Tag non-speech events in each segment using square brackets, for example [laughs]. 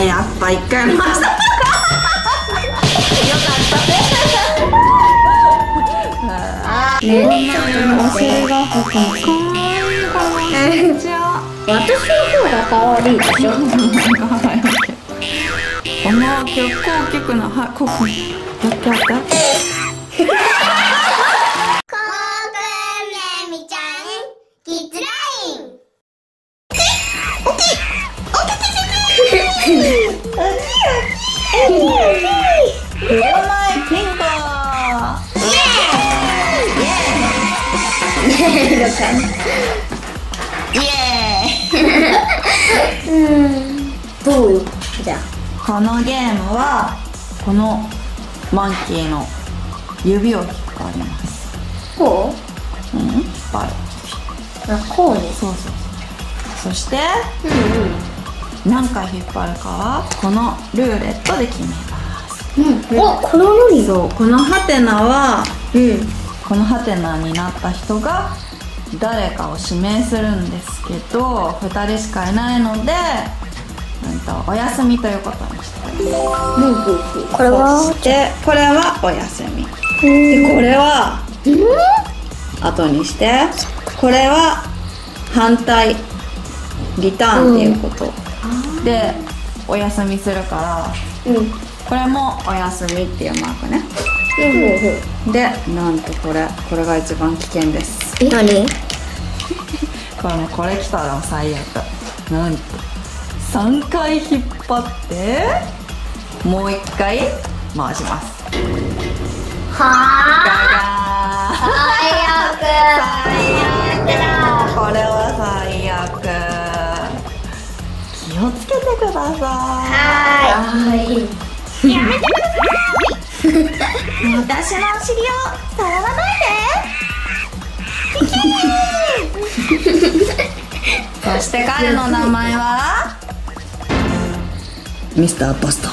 あやっぱ一回回した。よかった。ねねちょっとお尻がかわいいかわいいじゃあ私の方が可愛いでしょこの結構曲のはここやってやってどう？よじゃこのゲームはこのマンキーの指を引っ張ります。あこう？ん。引っ張るうあこうね。そうそう。そしてうんうん何回引っ張るかはこのルーレットで決めます。うん、おこれは何そうこのハテナはうんこのハテナになった人が誰かを指名するんですけど2人しかいないので、うん、とお休みということにしてうんうん。これそはしてこれは？お休み。でこれは後にしてこれは反対リターンっていうこと、でお休みするからうん。うんこれもお休みっていうマークね。うん。でなんとこれこれが一番危険です。え何？[laughs] これねこれ来たら最悪。なんと3回引っ張ってもう1回回します。はあをつけてくださはい。やめてください。私のお尻を触らないでいそして彼の名前は？ミスターバスター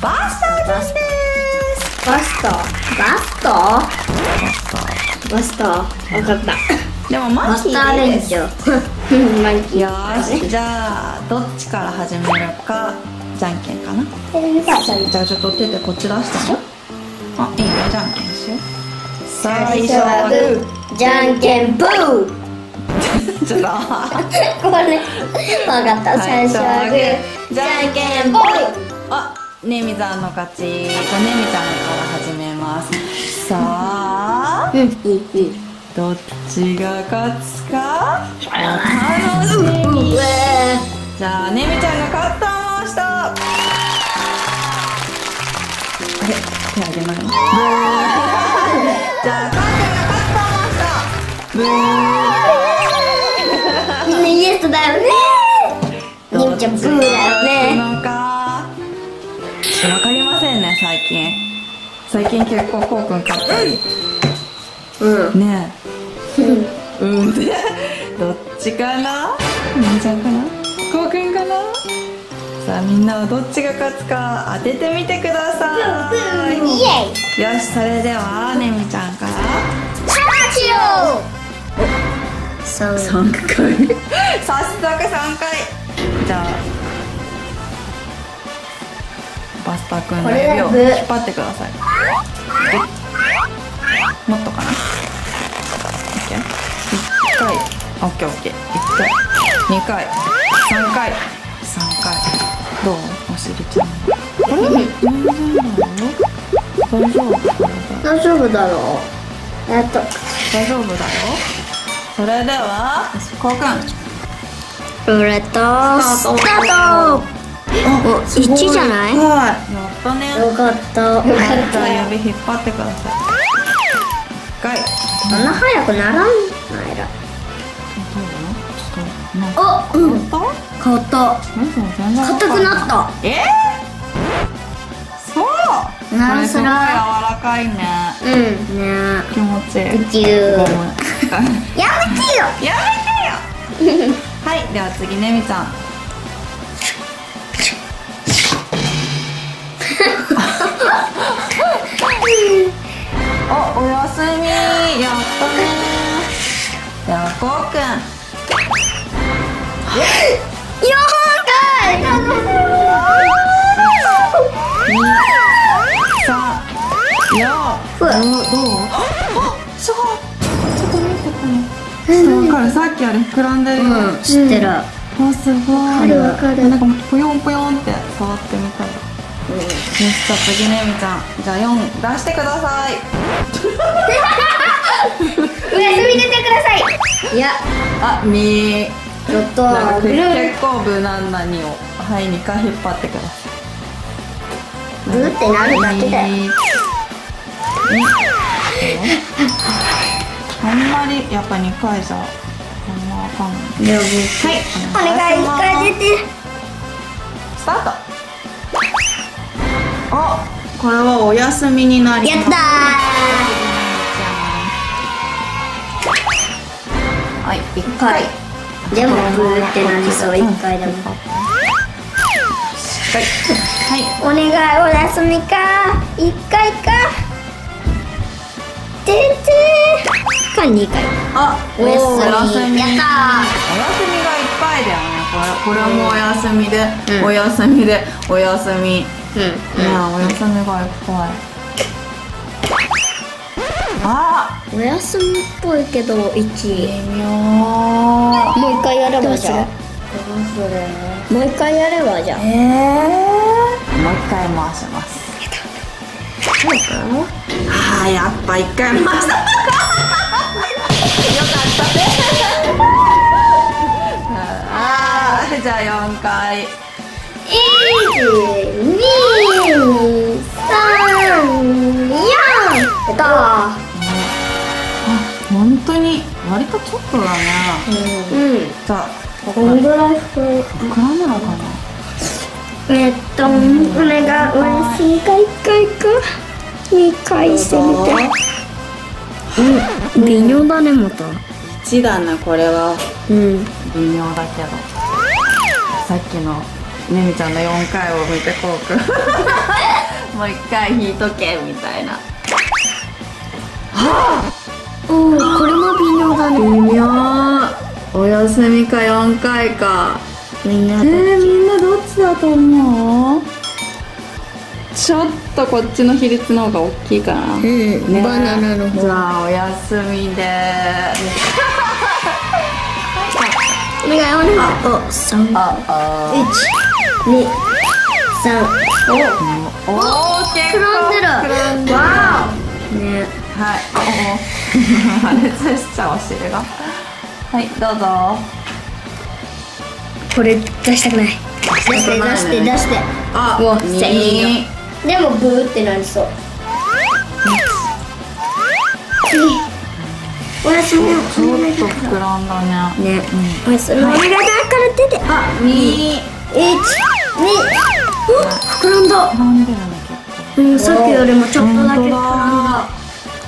バスター君ですバスターバスターバスターわかった。でもマバスターンキーでいいです。レンジャーマンキーよーしじゃあどっちから始めるかじゃんけんかな？じゃあちょっと手でこっち出してもあいいよじゃんけんしよう。最初はグー。じゃんけんブー。[laughs] ちょっと [laughs] これわかった。最初はグー。じゃんけんぽいあねみさんの勝ち。じゃあねみちゃんから始めます。さあ。うんいいいいどっちが勝つか？お楽しみに。じゃあねみちゃんが勝った。したあれ？手あげないじゃあカンちゃんが勝った。ブー。みんなイエスだよね。ねみちゃんブーだよねわかりませんね最近。最近結構こうくん勝ったり。うんねえ。うん。でどっちかな？みんちゃんかな？こうくんかな？さあみんなはどっちが勝つか？当ててみてください。イエイよしそれではねみちゃんから。三3回早速3回じゃあバスターくんの指を引っ張ってくださいもっとかな？OK 1回。OKOK1 回。2回。3回。3回。どう？おしりちゃん。あれ大丈夫？大丈夫？大丈夫だろう。えっと。大丈夫だよ。それではこうくん。ルーレット。スタート。お一じゃない？よはい。やったね。かった。よかじった。指引っ張ってください。一回。そんな早くならん？ないらどうんかおうん。変わった？硬くなった。え？ー、そう。なこれすごい柔そら。らかいね。うん。ね。気持ちいい。やめてよ。やめてよ。[laughs] [laughs] はいでは次ねみちゃん [laughs] おおやすみ。やったねじゃこうくん。4回2 3いちょっと見てかさっきあれ膨らんでるよ、うん、知ってる、うん、すごい。わかるわかる。なんかポヨンポヨンって触ってみたらよしじゃあ次ねみちゃんじゃあ4出してください。[laughs] お休み出てください。いやあみちょっと結構無難な2をはい2回引っ張ってくださいブーってなるだけだよ。に [laughs] あんまりやっぱ2回じゃあんまわかんない。はいお願い一回出て。スタートあこれはお休みになりやったはい一ーはいでもブーってなりそう。一回でも。はい。はい。お願いお休みか。一回か。ててか二回あお休み。やったお休みがいっぱいだよね。これこれもお休みで、うん。お休みでお休み、うんねお休みがいっぱいあお休みっぽいけど一微妙。もう一回やればじゃあ。どうするもう一回やればじゃあえー、もう一回回します。[laughs] あーやっぱ一回回した。よかったねあーじゃあ4回。123やったあ本当に。割とちょっとだね。うん。じゃあこここんぐらい膨れ膨らむのかな？えっと、お願い、おやすみか一回か二回してみて。うん、微妙だね、また。1だなこれは。うん。微妙だけど。さっきのねみちゃんの4回を見てこうく [laughs] もう1回引いとけみたいなおー、これも微妙だね。微妙。お休みか4回か。みんなえー、みんなどっちだと思う？ちょっとこっちの比率の方が大きいかな、うん、ね。バナナの方。じゃあお休みでお願い、お願い。お、三。ああ一二三。おおー結構膨らんでる。膨らんでる。わはい。ねおお破裂しちゃうお尻が。はいどうぞ。これ出したくない。出して出して。出して。あうわ二でもブーってなりそう。おやすみちょっと膨らんだね。ね、おやすみお願いだから出て。あ二一二お膨らんだ膨らんでるね結うんさっきよりもちょっとだけ膨らん本だ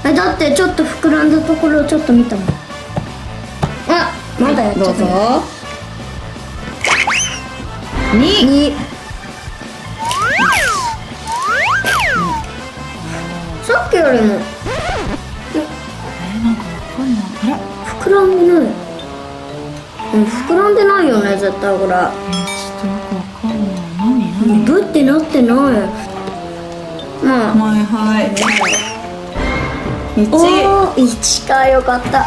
えだってちょっと膨らんだところをちょっと見たもん。あまだやっちゃ構ったどうぞ。二に。さっきよりも。えなんかわかんない。あれ膨らんでない。うん膨らんでないよね絶対これ。ちょっとよくわかんない。何？何？ブってなってない。まあ。はいはい一。おー1かよかった。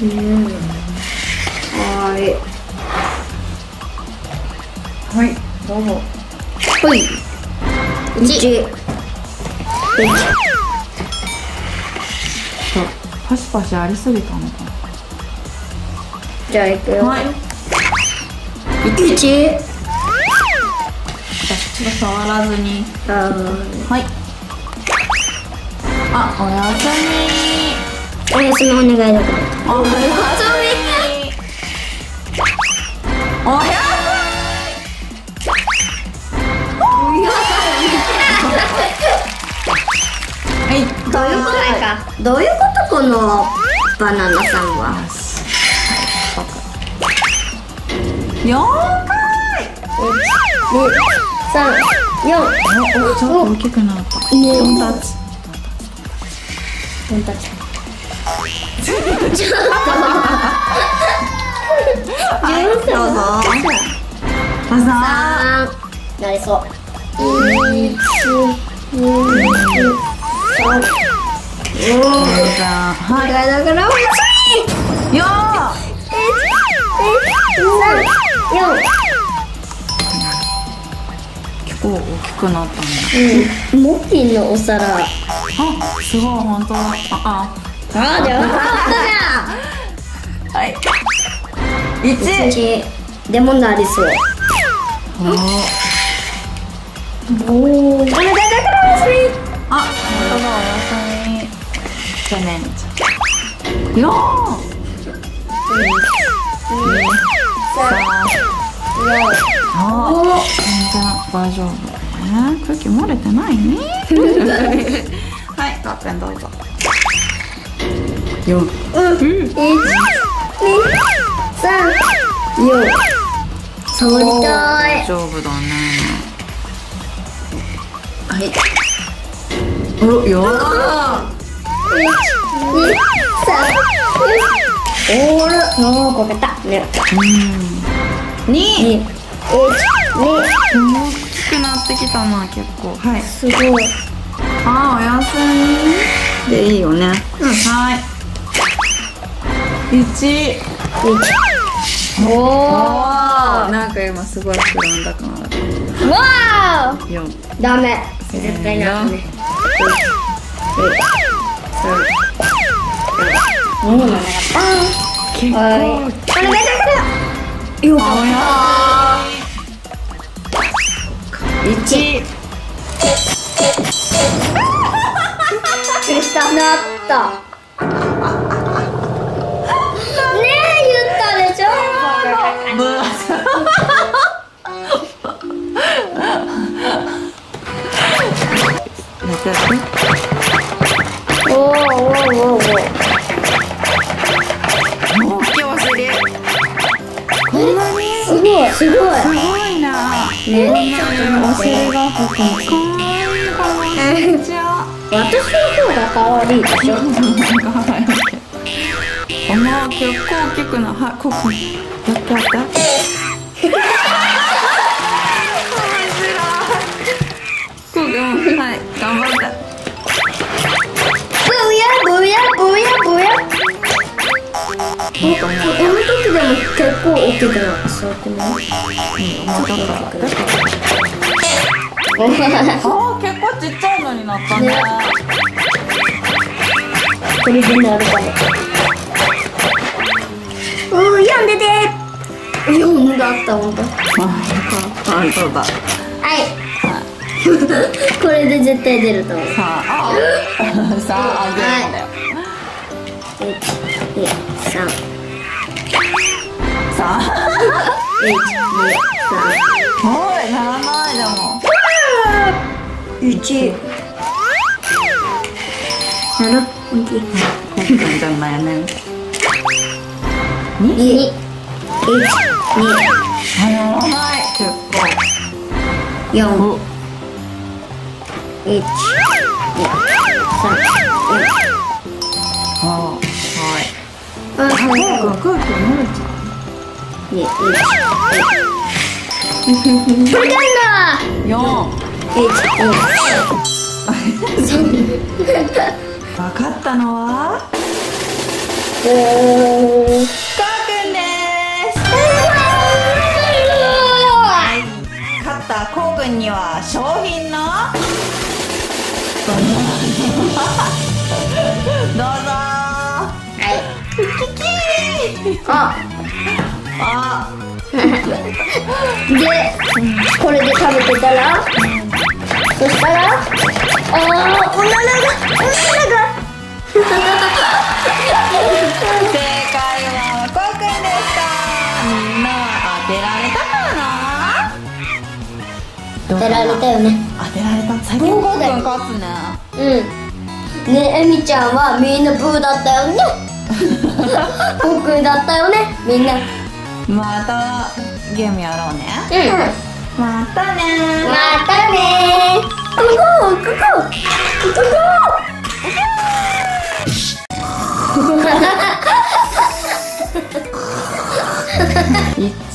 うんはーい。はいどうぞ。ほい。1パシパシありすぎたのかな。じゃあいくよ。はい。1じゃあちょっと触らずに。あはいあおやすみ。おやすみ。お願いだからおやすみ。おやはいどういうことかどういうことこのバナナさんは四。三四おちょっと大きくなった。ね本たちはいどうぞ。どうぞ。なりそう一二三じゃあはいだからだから面よ白い四結構大きくなったね。うん。モッキーのお皿。ああすごい本当だ。ああ。でも分かったあはい1じゃん。一。でもなりそう。おおおだからだから面白いあ本当だおやすみじゃあ。ね大丈夫。ね空気漏れてないねはいガッペンどうぞ4うん。123触りたい大丈夫だねはいあらや123おーらうこけたねうん。2、大きくなってきたな、結構。はい。すごい。ああ、おやすみ。で、いいよね。うん、はい。一、おおなんか今すごい膨らんだかな。わあ。四。ダメ。絶対ダメ。うん、結構。あれ、めちゃくちゃよかおやすみ一びっくりした。なった。ねえ、言ったでしょブー [laughs] おーおーおーおすごいすごい。すごい。なねちょっとお尻がかわい。い。こんにちは私の方が可愛い。でしょかわい。い。この結構大きくなはい。ここやってやって面白い。こううんはい。頑張ってブヤブヤブヤブヤえ、あの時でも結構大きくなったそうくないもうちょっとだってあ結構ちっちゃいのになったねねこれでなるかもうー、読んでて読んだったほんとはあ本当だいこれで絶対出ると思うさああさああげるんだよはい1、2、3おいならないでも3 1なら大きいコップンじゃないね2、1、2あやらない結構4、お1、2、3、あはい4あ、はい空気漏れちゃ2、1これかいなう四1、2、分かったのはおーかーくんです。勝ったこうくんには商品のどうぞ。はい。[laughs] キキああ。でこれで食べてたら？そしたら？あーおならがおならが。正解はこうくんでした。みんな当てられたかな？当てられたよね。当てられた。最近こうくん勝つね。うん。ねえみちゃんはみんなブーだったよね。[laughs] 僕だったよねみんな。うんまたゲームやろうね。またねまたねー。ここここここ1